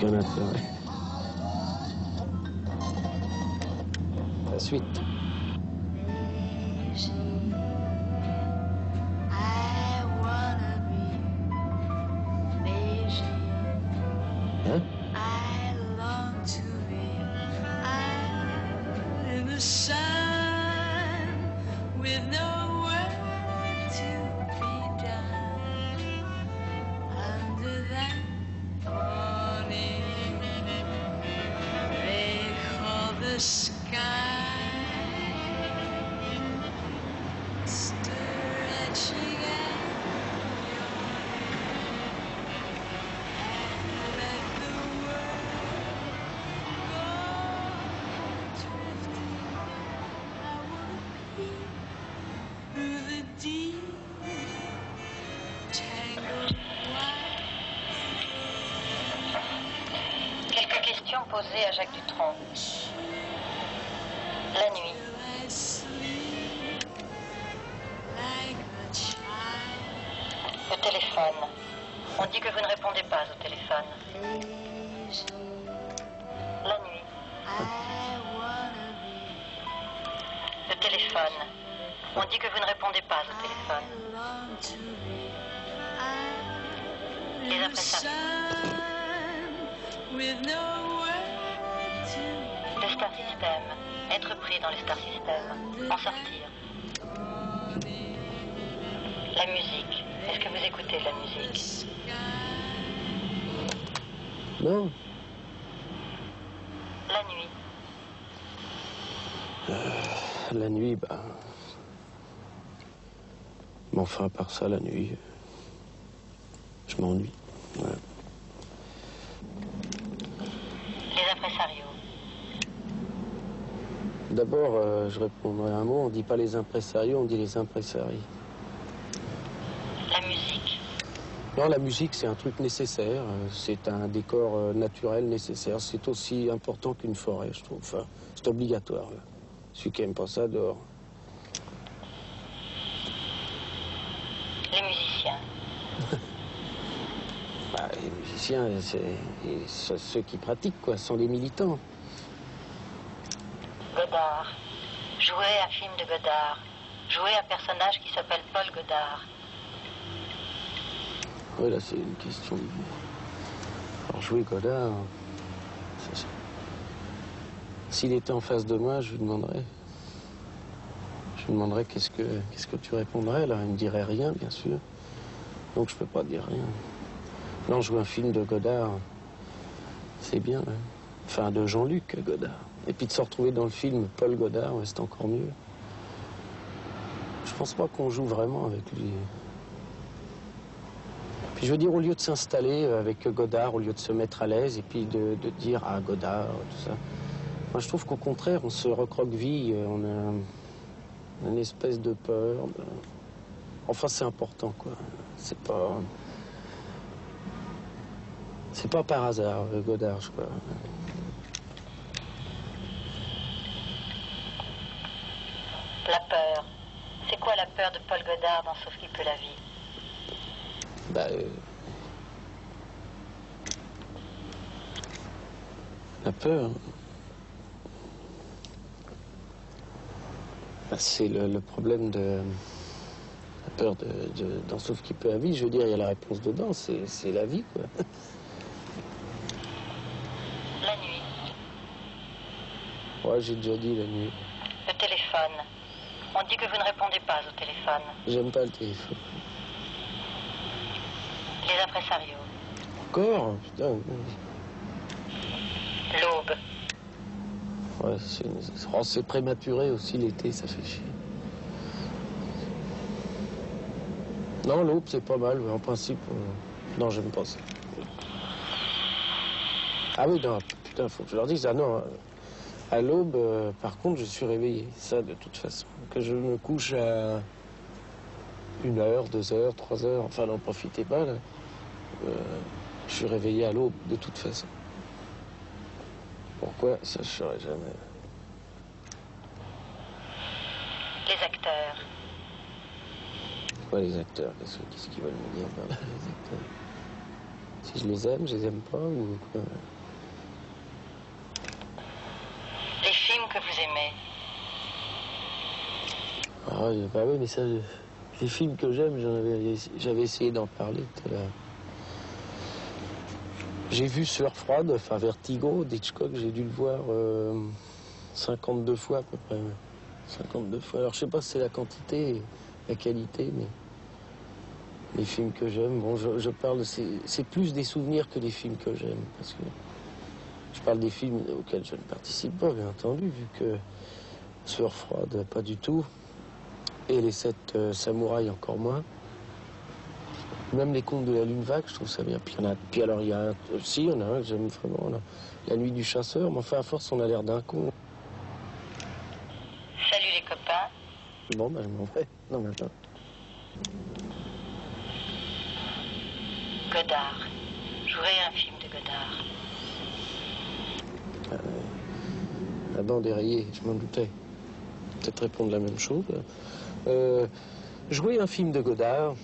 Buenas tardes. La suite. Hein? with no Quelques questions posées à Jacques Dutronc. La nuit. Till I sleep like a child. Le téléphone. On dit que vous ne répondez pas au téléphone. La nuit. Le téléphone. On dit que vous ne répondez pas au téléphone. Les to Le Star System. Être pris dans le Star System. En sortir. La musique. Est-ce que vous écoutez de la musique? Non. La nuit. La nuit, bah. Mais enfin, à part ça, la nuit, je m'ennuie. Voilà. Les impresarios. D'abord, euh, je répondrai à un mot. On dit pas les impresarios, on dit les impresaries. La musique. Non, la musique, c'est un truc nécessaire. euh, C'est un décor euh, naturel nécessaire. C'est aussi important qu'une forêt, je trouve. Enfin, c'est obligatoire. là. Celui qui aime pas ça, dehors. Les musiciens. Bah, les musiciens, c'est ceux qui pratiquent, quoi, sont des militants. Godard. Jouer un film de Godard. Jouer un personnage qui s'appelle Paul Godard. Oui, là, c'est une question. Alors, jouer Godard. S'il était en face de moi, je lui demanderais. Je lui demanderais qu'est-ce que, qu'est-ce que tu répondrais, là. Il me dirait rien, bien sûr. Donc, je peux pas dire rien. Non, jouer un film de Godard, c'est bien. hein. Enfin, de Jean-Luc Godard. Et puis de se retrouver dans le film Paul Godard, c'est encore mieux. Je pense pas qu'on joue vraiment avec lui. Puis je veux dire, au lieu de s'installer avec Godard, au lieu de se mettre à l'aise et puis de, dire ah Godard, tout ça. Moi, je trouve qu'au contraire, on se recroqueville, on a une espèce de peur. Enfin, c'est important, quoi. C'est pas. C'est pas par hasard, Godard, je crois. La peur. C'est quoi la peur de Paul Godard dans Sauf qui peut la vie Bah, euh, La peur. Bah, c'est le, le problème de. La peur de, de- dans Sauf qui peut la vie. Je veux dire, il y a la réponse dedans, c'est la vie, quoi. La nuit. Ouais, j'ai déjà dit la nuit. Le téléphone. On dit que vous ne répondez pas au téléphone. J'aime pas le téléphone. Les impresarios. Encore Putain. L'aube. Ouais, c'est oh, c'est prématuré aussi l'été, ça fait chier. Non, l'aube, c'est pas mal, mais en principe. euh, Non, j'aime pas ça. Ah oui, non, putain, faut que je leur dise. Ah non, euh, à l'aube, euh, par contre, je suis réveillé. Ça, de toute façon. Que je me couche à une heure, deux heures, trois heures, enfin, n'en profitez pas, là. Euh, je suis réveillé à l'aube, de toute façon. Pourquoi Ça, je saurais jamais? Les acteurs. Quoi, les acteurs? Qu'est-ce qu'est-ce qu'ils veulent me dire par là, les acteurs? Si je les aime, je les aime pas ou quoi? Les films que vous aimez. Ah, bah oui, mais ça, les films que j'aime, j'avais essayé d'en parler tout à l'heure. J'ai vu Sueur froide, enfin Vertigo d'Hitchcock, j'ai dû le voir euh, 52 fois à peu près. ouais. 52 fois. Alors je sais pas si c'est la quantité la qualité, mais les films que j'aime, bon, je, parle, c'est c'est plus des souvenirs que des films que j'aime, parce que je parle des films auxquels je ne participe pas, bien entendu, vu que Sueur froide, pas du tout. Et les sept euh, samouraïs encore moins. Même les contes de la lune vague, je trouve ça bien. Puis, il y en a, puis alors, il y a un, euh, si, il y en a un que j'aime vraiment, là. La nuit du chasseur, mais enfin, à force, on a l'air d'un con. Salut les copains. Bon, ben, je m'en vais. Non, mais attends. Godard. Jouer un film de Godard. La bande est rayée, je m'en doutais. Peut-être répondre la même chose. Euh, jouer un film de Godard.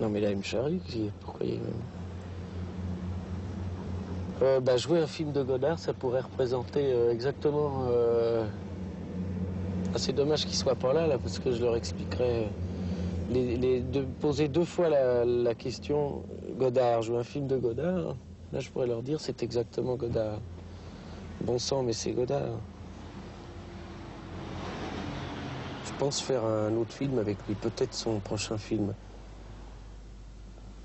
Non, mais là, il me charrie. Pourquoi il... Euh, bah, jouer un film de Godard, ça pourrait représenter euh, exactement. ah, c'est dommage qu'il soit pas là, là, parce que je leur expliquerai. Les, de poser deux fois la, la question Godard, jouer un film de Godard. Là, je pourrais leur dire c'est exactement Godard. Bon sang, mais c'est Godard. Je pense faire un autre film avec lui, peut-être son prochain film.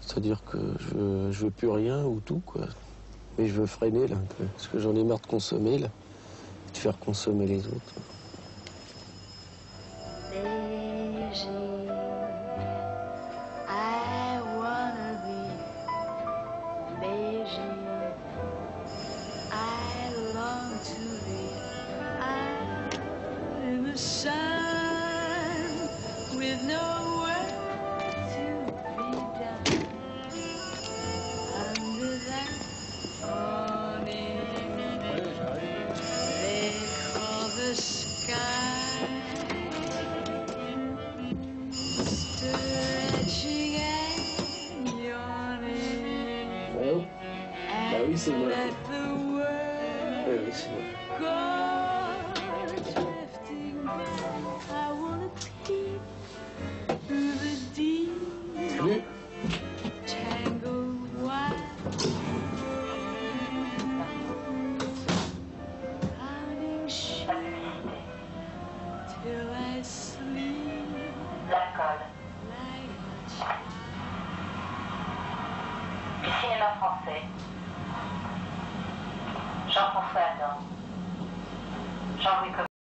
C'est-à-dire que je je veux plus rien ou tout, quoi. Mais je veux freiner, là, un peu. Parce que j'en ai marre de consommer, là. De faire consommer les autres. Bah oui, c'est And moi. let the world c'est moi. go